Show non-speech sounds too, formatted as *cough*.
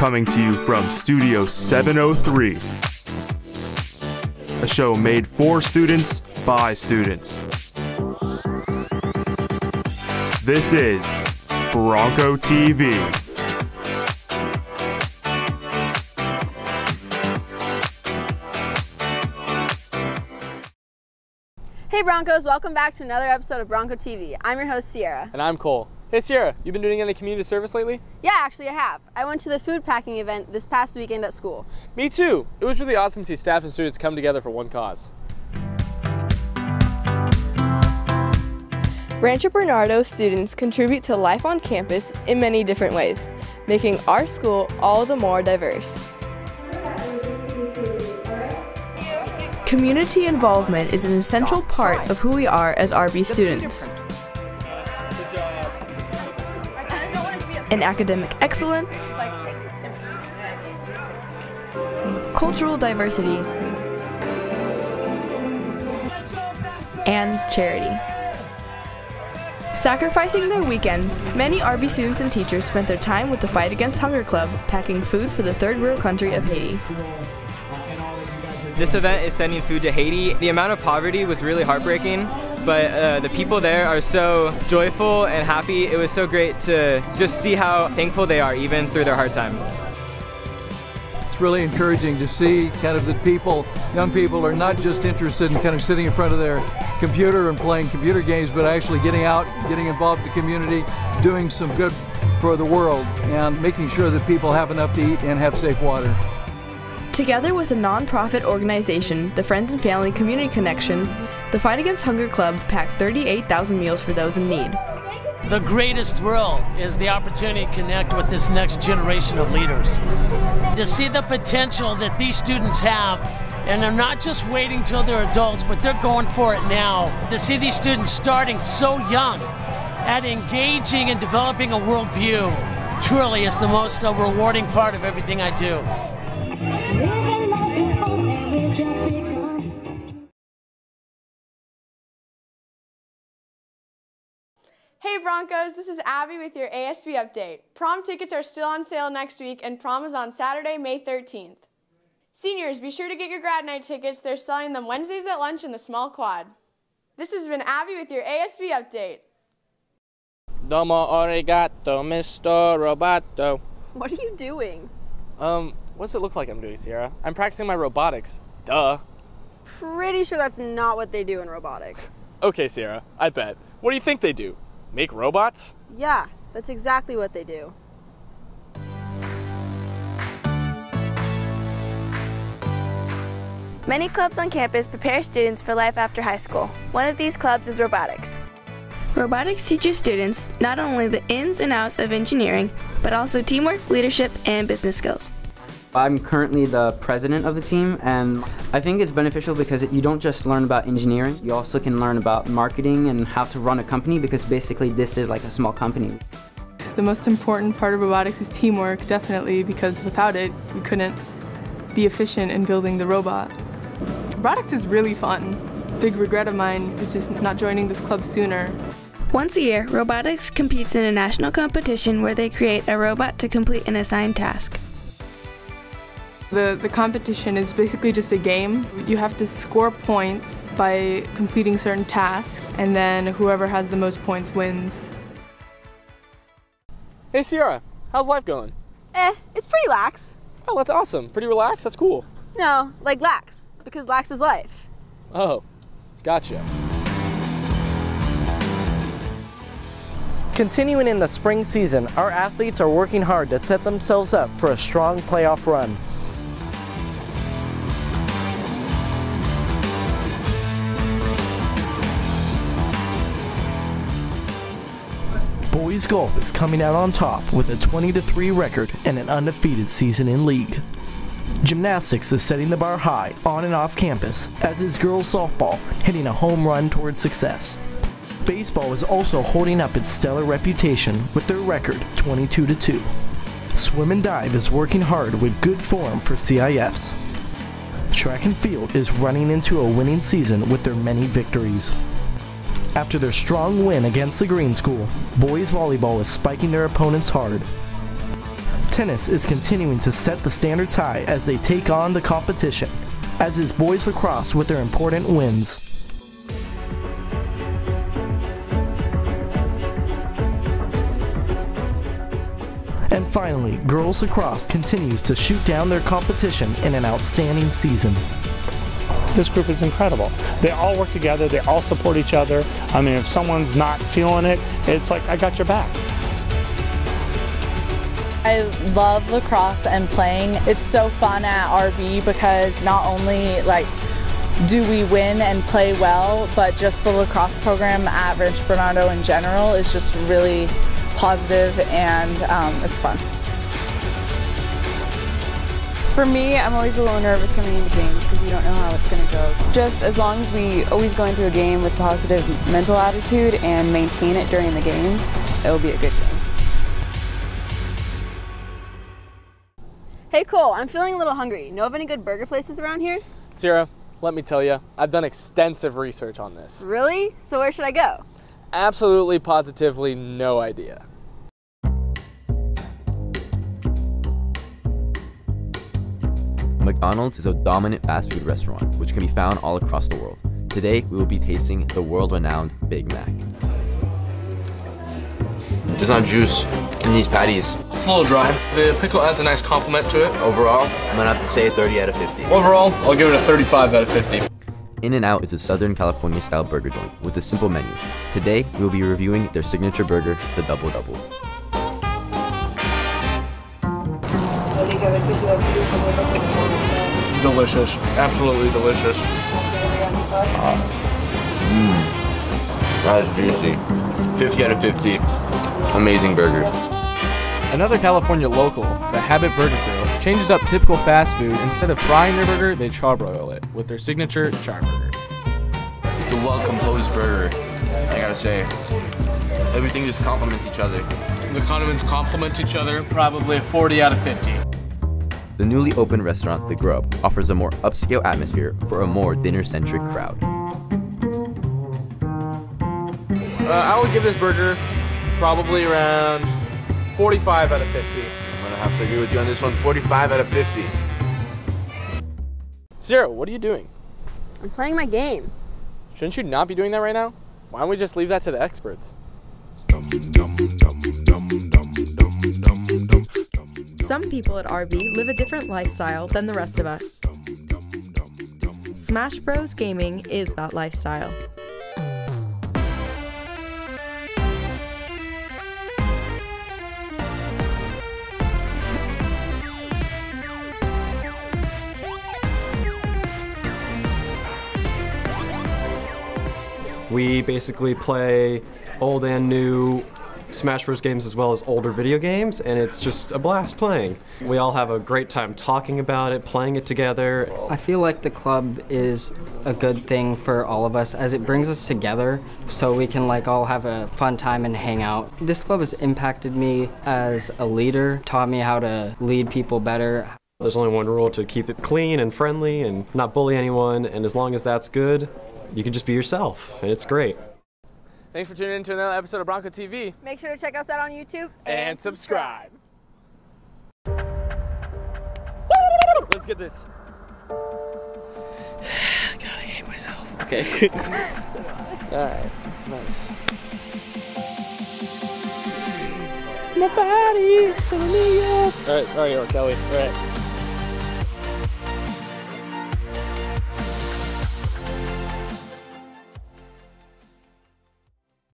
coming to you from Studio 703, a show made for students by students. This is Bronco TV. Hey Broncos, welcome back to another episode of Bronco TV. I'm your host Sierra. And I'm Cole. Hey Sierra, you been doing any community service lately? Yeah, actually I have. I went to the food packing event this past weekend at school. Me too. It was really awesome to see staff and students come together for one cause. Rancho Bernardo students contribute to life on campus in many different ways, making our school all the more diverse. Community involvement is an essential part of who we are as RB students. In academic excellence, cultural diversity, and charity. Sacrificing their weekend, many RB students and teachers spent their time with the Fight Against Hunger Club packing food for the third world country of Haiti. This event is sending food to Haiti. The amount of poverty was really heartbreaking, but uh, the people there are so joyful and happy. It was so great to just see how thankful they are even through their hard time. It's really encouraging to see kind of that people, young people are not just interested in kind of sitting in front of their computer and playing computer games, but actually getting out, getting involved in the community, doing some good for the world, and making sure that people have enough to eat and have safe water. Together with a non-profit organization, the Friends and Family Community Connection, the Fight Against Hunger Club packed 38,000 meals for those in need. The greatest thrill is the opportunity to connect with this next generation of leaders. To see the potential that these students have, and they're not just waiting till they're adults, but they're going for it now. To see these students starting so young at engaging and developing a worldview truly is the most uh, rewarding part of everything I do. Hey Broncos, this is Abby with your ASB update. Prom tickets are still on sale next week and prom is on Saturday, May 13th. Seniors, be sure to get your grad night tickets. They're selling them Wednesdays at lunch in the small quad. This has been Abby with your ASB update. Domo arigato, Mr. Roboto. What are you doing? Um, what's it look like I'm doing, Sierra? I'm practicing my robotics. Duh. Pretty sure that's not what they do in robotics. Okay, Sierra, I bet. What do you think they do? Make robots? Yeah, that's exactly what they do. Many clubs on campus prepare students for life after high school. One of these clubs is robotics. Robotics teaches students not only the ins and outs of engineering, but also teamwork, leadership, and business skills. I'm currently the president of the team, and I think it's beneficial because you don't just learn about engineering, you also can learn about marketing and how to run a company because basically this is like a small company. The most important part of robotics is teamwork, definitely, because without it, you couldn't be efficient in building the robot. Robotics is really fun. Big regret of mine is just not joining this club sooner. Once a year, robotics competes in a national competition where they create a robot to complete an assigned task. The, the competition is basically just a game. You have to score points by completing certain tasks, and then whoever has the most points wins. Hey Sierra, how's life going? Eh, it's pretty lax. Oh, that's awesome. Pretty relaxed. That's cool. No, like lax, because lax is life. Oh, gotcha. Continuing in the spring season, our athletes are working hard to set themselves up for a strong playoff run. Golf is coming out on top with a 20-3 record and an undefeated season in league. Gymnastics is setting the bar high on and off campus, as is girls softball hitting a home run towards success. Baseball is also holding up its stellar reputation with their record 22-2. Swim and dive is working hard with good form for CIFs. Track and field is running into a winning season with their many victories. After their strong win against the Green School, boys volleyball is spiking their opponents hard. tennis is continuing to set the standards high as they take on the competition, as is boys lacrosse with their important wins. And finally, girls lacrosse continues to shoot down their competition in an outstanding season. This group is incredible. They all work together, they all support each other. I mean, if someone's not feeling it, it's like, I got your back. I love lacrosse and playing. It's so fun at RB because not only like do we win and play well, but just the lacrosse program at Rancho Bernardo in general is just really positive and um, it's fun. For me, I'm always a little nervous coming into games because you don't know how it's going to go. Just as long as we always go into a game with positive mental attitude and maintain it during the game, it will be a good game. Hey Cole, I'm feeling a little hungry. Know of any good burger places around here? Sierra, let me tell you, I've done extensive research on this. Really? So where should I go? Absolutely, positively no idea. McDonald's is a dominant fast food restaurant which can be found all across the world. Today, we will be tasting the world renowned Big Mac. There's not juice in these patties. It's a little dry. The pickle adds a nice complement to it. Overall, I'm gonna have to say 30 out of 50. Overall, I'll give it a 35 out of 50. In N Out is a Southern California style burger joint with a simple menu. Today, we will be reviewing their signature burger, the Double Double. Delicious. Absolutely delicious. Mmm. That is juicy. 50 out of 50. Amazing burger. Another California local, the Habit Burger Grill, changes up typical fast food. Instead of frying their burger, they charbroil it with their signature char burger. The well composed burger. I gotta say, everything just complements each other. The condiments complement each other. Probably a 40 out of 50. The newly opened restaurant, The Grub, offers a more upscale atmosphere for a more dinner centric crowd. Uh, I would give this burger probably around 45 out of 50. I'm gonna have to agree with you on this one 45 out of 50. Zero, what are you doing? I'm playing my game. Shouldn't you not be doing that right now? Why don't we just leave that to the experts? Some people at RB live a different lifestyle than the rest of us. Smash Bros Gaming is that lifestyle. We basically play old and new Smash Bros. games as well as older video games, and it's just a blast playing. We all have a great time talking about it, playing it together. I feel like the club is a good thing for all of us as it brings us together so we can like all have a fun time and hang out. This club has impacted me as a leader, taught me how to lead people better. There's only one rule to keep it clean and friendly and not bully anyone, and as long as that's good, you can just be yourself, and it's great. Thanks for tuning in to another episode of Bronco TV. Make sure to check us out on YouTube And subscribe. Let's get this. *sighs* God, I hate myself. Okay. *laughs* Alright, nice. My body is telling me yes. Alright, sorry, R. Kelly. Alright.